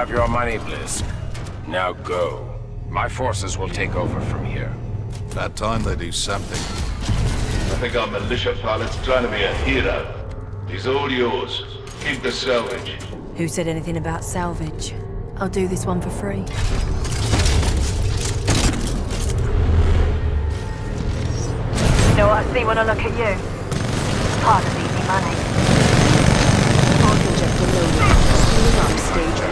have your money, Blisk. Now go. My forces will take over from here. That time they do something. I think our militia pilot's trying to be a hero. He's all yours. Keep the salvage. Who said anything about salvage? I'll do this one for free. You know what I see when I look at you? Part of easy money. Arc loaded. Spooling up stage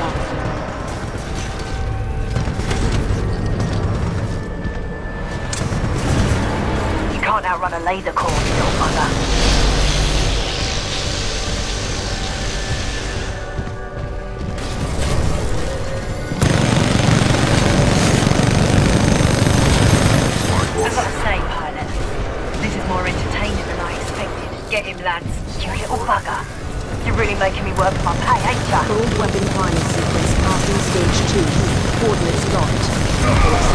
lads. You little bugger. You're really making me work for my pay, ain't ya? Fold weapon final sequence passing stage two. Coordinates locked.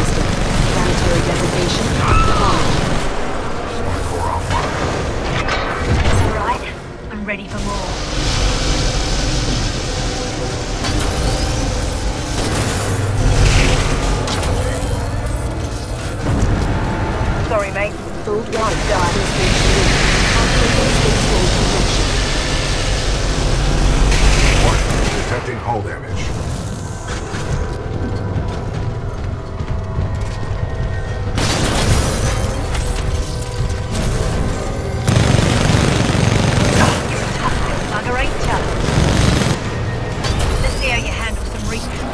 Ready for more. Sorry, mate. Fold weapon passing stage three. Calculating Let's see how you handle some recon.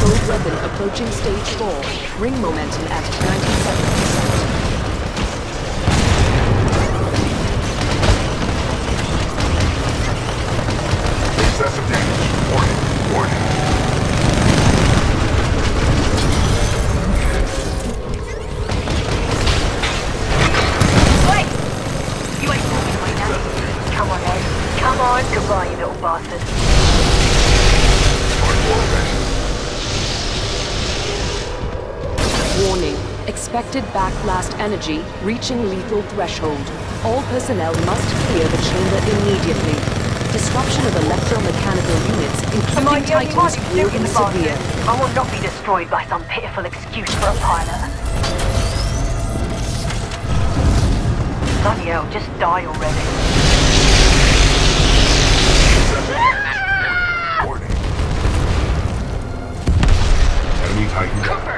Fold weapon approaching stage four. Ring momentum at 97%. Excessive damage. Warning. Warning. Goodbye, you little bastard. Warning. Expected backblast energy reaching lethal threshold. All personnel must clear the chamber immediately. Disruption of electromechanical units, including Titans, will be severe. I will not be destroyed by some pitiful excuse for a pilot. Bloody hell, just die already. Enemy Titan down.